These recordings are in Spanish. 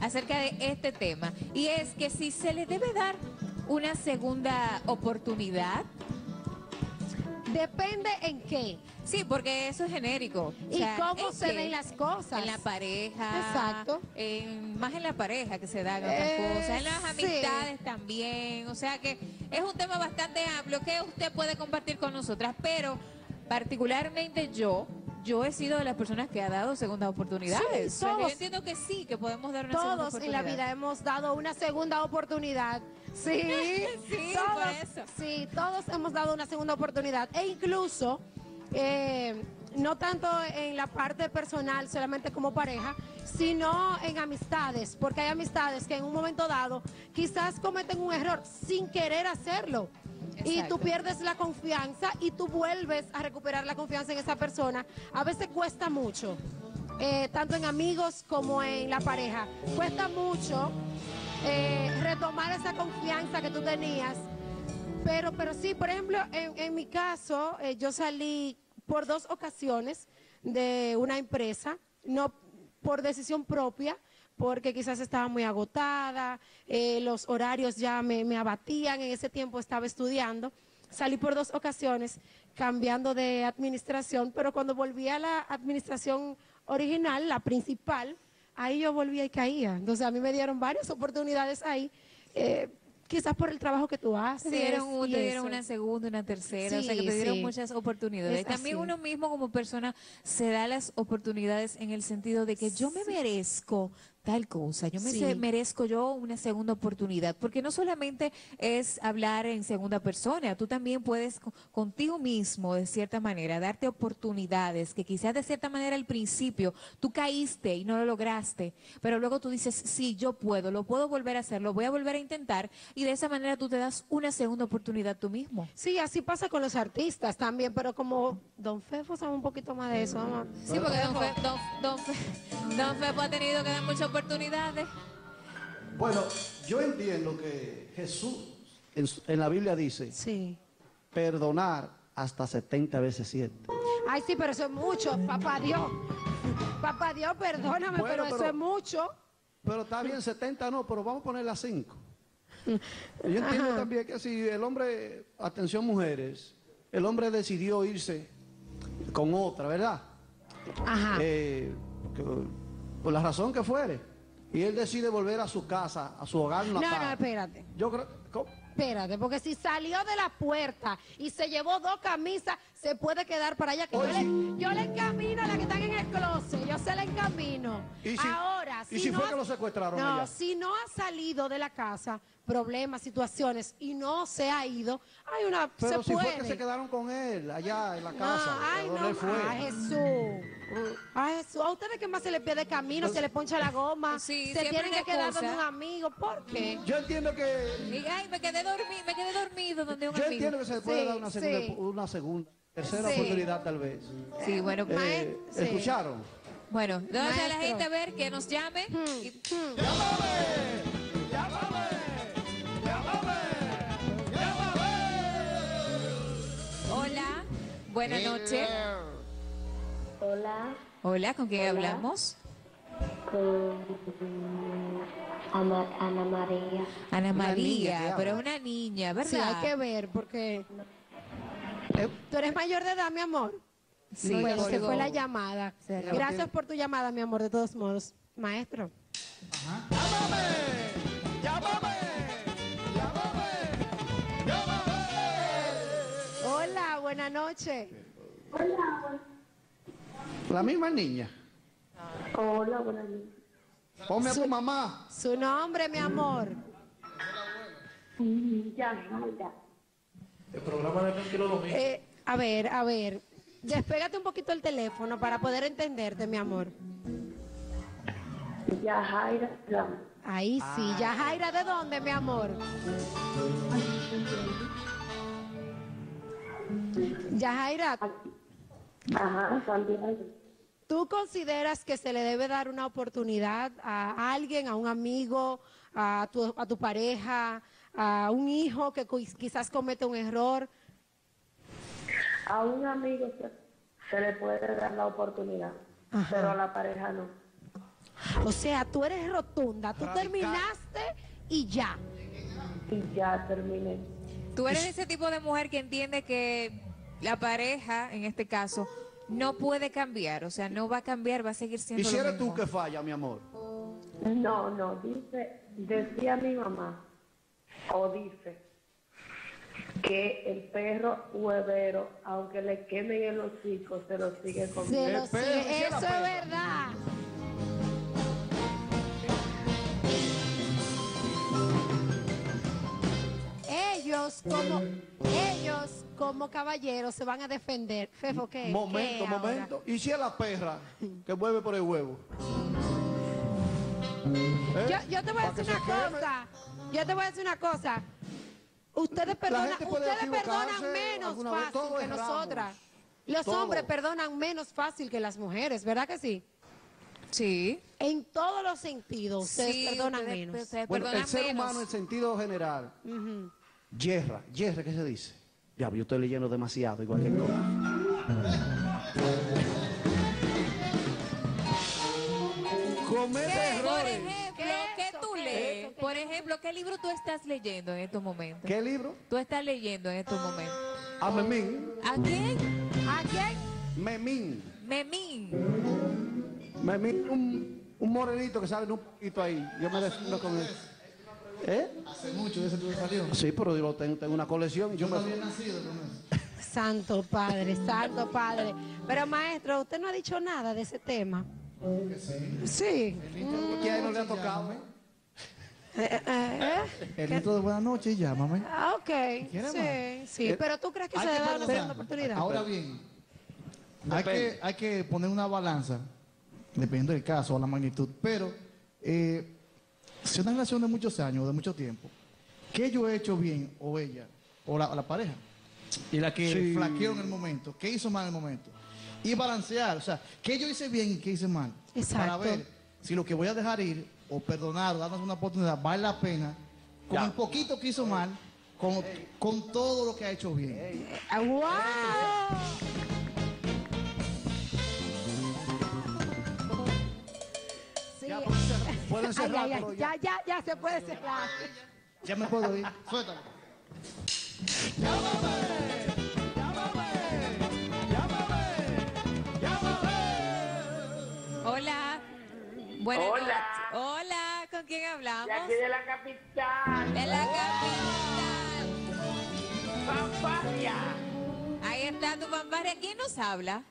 acerca de este tema. Y es que si se le debe dar una segunda oportunidad. Depende en qué. Sí, porque eso es genérico. ¿Y cómo se ven las cosas? En la pareja. Exacto. más en la pareja que se dan otras Eh, cosas. En las sí. amistades también. O sea que es un tema bastante amplio que usted puede compartir con nosotras. Pero particularmente yo, yo he sido de las personas que ha dado segundas oportunidades. Sí, que yo todos. entiendo que sí, que podemos dar una segunda Todos en la oportunidad. vida hemos dado una segunda oportunidad. Sí, Sí, todos, eso. sí, todos hemos dado una segunda oportunidad. E incluso, eh, no tanto en la parte personal, solamente como pareja, sino en amistades, porque hay amistades que en un momento dado quizás cometen un error sin querer hacerlo. Y tú pierdes la confianza y tú vuelves a recuperar la confianza en esa persona. A veces cuesta mucho, eh, tanto en amigos como en la pareja. Cuesta mucho eh, retomar esa confianza que tú tenías. Pero, pero sí, por ejemplo, en, en mi caso, eh, yo salí por dos ocasiones de una empresa, no por decisión propia, porque quizás estaba muy agotada, eh, los horarios ya me, abatían, en ese tiempo estaba estudiando. Salí por dos ocasiones cambiando de administración, pero cuando volví a la administración original, la principal, ahí yo volvía y caía. Entonces a mí me dieron varias oportunidades ahí, eh, quizás por el trabajo que tú haces. Te dieron, un- te dieron una segunda, una tercera, o sea que te dieron sí. muchas oportunidades. Es También así. uno mismo como persona se da las oportunidades en el sentido de que yo me merezco tal cosa, yo me Sí. se- merezco yo una segunda oportunidad, porque no solamente es hablar en segunda persona, tú también puedes co- contigo mismo, de cierta manera, darte oportunidades que quizás de cierta manera al principio tú caíste y no lo lograste, pero luego tú dices, sí, yo puedo, lo puedo volver a hacer, lo voy a volver a intentar, y de esa manera tú te das una segunda oportunidad tú mismo. Sí, así pasa con los artistas también, pero como Don Fefo sabe un poquito más de eso, vamos. Sí, porque don, Fe- don, don, Fe- don Fepo ha tenido que dar muchas oportunidades. Bueno, yo entiendo que Jesús en, la Biblia dice Sí. perdonar hasta 70 veces 7. Ay, sí, pero eso es mucho, papá Dios. Papá Dios, perdóname, Bueno, pero, eso es mucho. Pero está bien, 70 no, pero vamos a ponerle a 5. Yo entiendo Ajá. también que si el hombre, atención mujeres, el hombre decidió irse con otra, ¿verdad? Ajá. Eh, que- por la razón que fuere. Y él decide volver a su casa, a su hogar no, natal. no, espérate. Yo creo, ¿cómo? Espérate, porque si salió de la puerta y se llevó dos camisas, se puede quedar para allá. Que yo, le, yo le encamino a las que están en el closet, yo se la encamino. ¿Y si- Ahora, y si, no fue ha- que lo secuestraron No, allá? si no ha salido de la casa, problemas, situaciones, y no se ha ido, hay una. Pero se si puede. fue que se quedaron con él allá en la No, casa, ay, donde no, fue. ay, Jesús. Ay, Jesús. A ustedes que más se les pierde camino, se les poncha la goma, Sí, se tienen que quedar donde un amigo. ¿Por qué? Yo entiendo que Y, ay, me quedé dormido, me quedé dormido donde un yo amigo. entiendo que se le puede Sí, dar una segunda, sí. una segunda, tercera Sí. oportunidad tal vez. Sí, bueno, Eh. ¿Escucharon? Bueno, ¿dónde está la gente? A ver, que nos llame. Hmm. Y- Hola, buenas noches. Hola, Hola, ¿con quién Hola. hablamos? con Ana María. Ana María, niña pero habla. una niña, ¿verdad? Sí, hay que ver, porque. ¿Tú eres mayor de edad, mi amor? Sí, Bueno, se fue la llamada. Gracias por tu llamada, mi amor, de todos modos. Maestro. Hola, buenas noches. La misma niña. Hola, buenas noches. Ponme a tu mamá. Su nombre, mi amor. Ya, ya. Eh, a ver, a ver. Despégate un poquito el teléfono para poder entenderte, mi amor. Ya, Jaira. ya. Ahí sí. ¿Ya Jaira de dónde, mi amor? Ya Jaira, Ajá, Santiago. ¿tú consideras que se le debe dar una oportunidad a alguien, a un amigo, a tu, a tu pareja, a un hijo que quizás comete un error? A un amigo se, se le puede dar la oportunidad, Ajá. pero a la pareja no. O sea, tú eres rotunda, tú Radical. terminaste y ya. Y ya terminé. Tú eres ese tipo de mujer que entiende que la pareja, en este caso, no puede cambiar, o sea, no va a cambiar, va a seguir siendo Y si lo eres tú que falla, mi amor. No, no, dice, decía mi mamá, o dice, que el perro huevero, aunque le quemen el hocico, se lo sigue comiendo. Se lo El perro sigue- Eso es verdad. Ellos como ellos como caballeros se van a defender. Fefo, ¿qué? Momento, ¿Qué ahora? momento. ¿Y si es la perra que mueve por el huevo? ¿Eh? Yo, yo te voy a decir una queme. cosa. Yo te voy a decir una cosa. Ustedes perdonan, ustedes perdonan menos fácil que erramos. nosotras. Los hombres perdonan menos fácil que las mujeres, ¿verdad que sí? Sí. En todos los sentidos, ustedes Sí, perdonan ustedes- menos. ustedes Bueno, perdonan el ser menos. humano en sentido general, Ujú. yerra, yerra, ¿qué se dice? Ya, yo estoy leyendo demasiado, igual que cosa. Comete ¿Qué? Por errores. ejemplo, ¿Qué ¿qué eso? tú ¿Qué lees? eso? ¿Qué Por yo- ejemplo, ¿qué libro tú estás leyendo en estos momentos? ¿Qué libro? Tú estás leyendo en estos momentos. A Memín. ¿A quién? ¿A quién? Memín. Memín. Memín, un, un morenito que sale en un poquito ahí. Yo me defiendo con él. ¿Eh? Hace mucho de ese tuve salió. Sí, pero yo tengo, tengo una colección y yo Yo me... había nacido con eso. Santo Padre, Santo Padre. Pero maestro, usted no ha dicho nada de ese tema. Sí. que a él no le ha tocado. ¿Eh? Eh, eh. El intro de buenas noches, llámame. Ah, ok. ¿Quiere Sí, sí. Pero tú crees que se Hay le que da una oportunidad. Ahora bien, hay que, hay que poner una balanza, dependiendo del caso o la magnitud, pero eh, si una relación de muchos años, de mucho tiempo, ¿qué yo he hecho bien o ella o la, o la pareja? Y la que Sí. flaqueó en el momento, ¿qué hizo mal en el momento? Y balancear, o sea, ¿qué yo hice bien y qué hice mal? Exacto. Para ver si lo que voy a dejar ir o perdonar o darnos una oportunidad vale la pena con el poquito que hizo mal, con, con todo lo que ha hecho bien. Ah, ¡Wow! Sí. Ya, pueden cerrar, Ay, ay, ay, ya, ya, ya se puede cerrar. Ya me puedo ir. Suéltalo. Hola. Buenas Hola. Noches. Hola, ¿con quién hablamos? De aquí de la capital, De la capital. Pamparia. Ahí está tu fanfarria. ¿Quién nos habla?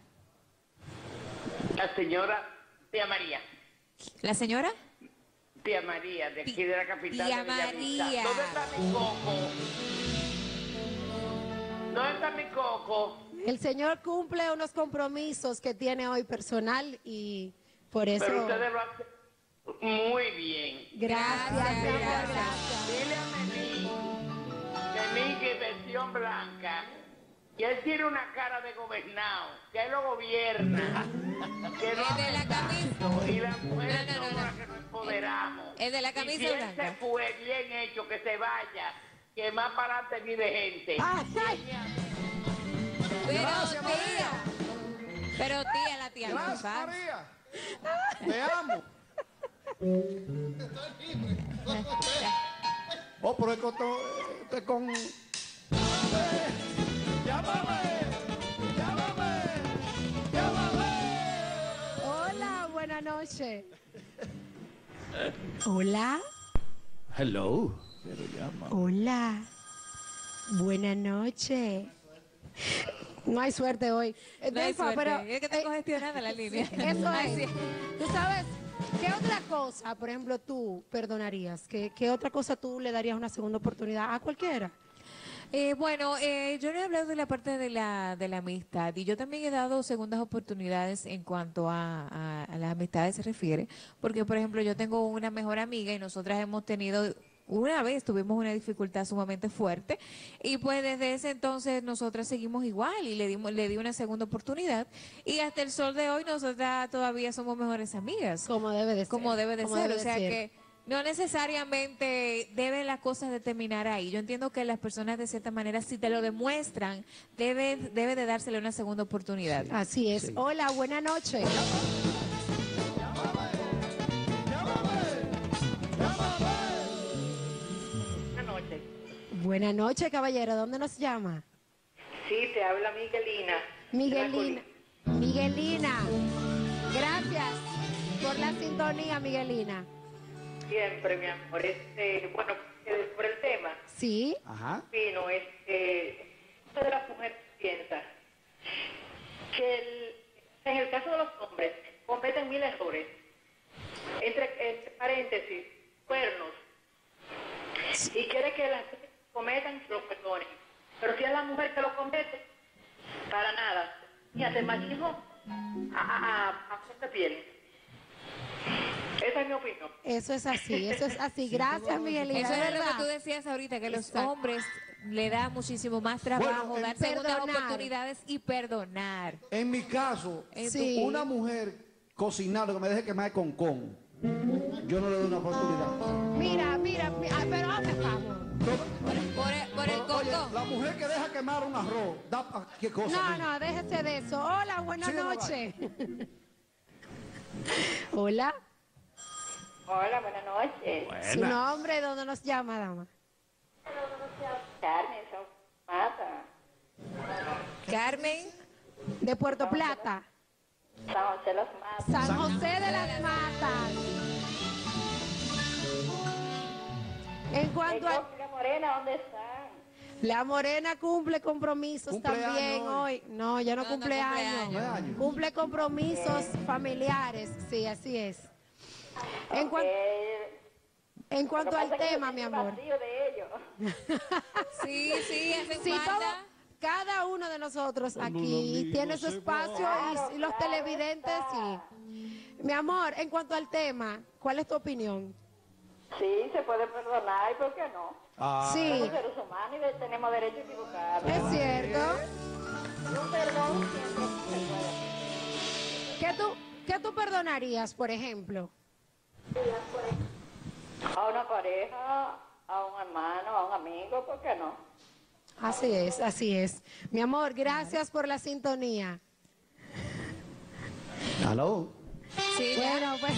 La señora Tía María. ¿La señora? Tía María, de aquí de la capital. Tía de. María. ¿Dónde está mi coco? ¿Dónde está mi coco? El señor cumple unos compromisos que tiene hoy personal y por eso. Pero ustedes lo hacen muy bien. Gracias, Gracias. gracias. Dile a Memín, Memín que es versión blanca, que él tiene una cara de gobernado, que él lo gobierna, que no El de la camisa. y las mujeres No, no, no, somos no. las que nos empoderamos. El de la Y camisa si él blanca. se fue bien hecho, que se vaya, que más para adelante vive gente. Ah, sí. Pero Gracias, tía. María. Pero tía, la tía. Gracias. María. Te amo. Oh, pero es con... to- es con... Hola, buenas noches. Hola, Hello. hola. Buenas noches. No hay suerte hoy. No hay suerte. pero, es que está eh, congestionada la línea. Eso es. Tú sabes, ¿qué otra cosa, por ejemplo, tú perdonarías? ¿Qué, otra cosa tú le darías una segunda oportunidad a cualquiera? Eh, bueno, eh, yo no he hablado de la parte de la, de la amistad y yo también he dado segundas oportunidades en cuanto a, a las amistades se refiere, porque por ejemplo yo tengo una mejor amiga y nosotras hemos tenido, una vez tuvimos una dificultad sumamente fuerte y pues desde ese entonces nosotras seguimos igual y le dimos le di una segunda oportunidad y hasta el sol de hoy nosotras todavía somos mejores amigas Como debe de ser. como debe de como ser. debe o sea ser. que no necesariamente deben las cosas de terminar ahí. Yo entiendo que las personas de cierta manera, si te lo demuestran, debe, debe de dársele una segunda oportunidad. Así es. Hola, buenas noches. Buenas noches, caballero. ¿Dónde nos llama? Sí, te habla Miguelina. Miguelina. Miguelina. Gracias por la sintonía, Miguelina. Siempre, mi amor. Este, bueno, por el tema, Sí. Ajá. Pino, este, esto de las mujeres piensa que el- en el caso de los hombres cometen mil errores. Entre, entre paréntesis, cuernos. Y quiere que las cometan los perdonen. Pero si es la mujer que lo comete, para nada. Fíjate, el machismo a, a, a, a piel. Esa es mi opinión. Eso es así, eso es así. Gracias, Miguelina. Eso es lo que tú decías ahorita, que los Exacto. hombres le da muchísimo más trabajo Bueno, en dar segundas oportunidades y perdonar. En mi caso, Sí. una mujer cocinando que me deje quemar con con, yo no le doy una oportunidad. Mira, mira, mi- ah, pero hazme favor. Por el, por el Oye, cocón. la mujer que deja quemar un arroz, da pa- qué cosa. No, no, déjese de eso. Hola, buenas Sí, no, noches. Hola, Hola, buenas noches. su nombre, ¿dónde nos llama, dama? Carmen, son mata. Carmen, De Puerto Plata, San José los mata. San José de las Matas. En cuanto a la morena, ¿dónde están? la morena cumple compromisos Cumpleaños también hoy. hoy. No, ya no, No, no cumple años. Cumple compromisos familiares, sí, así es. En, cuan- en cuanto al tema, mi amor. de ellos. sí, sí, Sí, falta. cada uno de nosotros aquí tiene su espacio y, y los televidentes, sí. Mi amor, en cuanto al tema, ¿cuál es tu opinión? Sí, se puede perdonar, ¿y por qué no? Ah, Sí, Somos seres humanos y tenemos derecho a equivocarnos. es cierto. Un perdón siempre se puede. ¿Qué tú, ¿Qué tú perdonarías, por ejemplo? A una pareja, a un hermano, a un amigo, ¿por qué no? Así es, así es. Mi amor, gracias por la sintonía. Aló. Sí. Bueno, pues.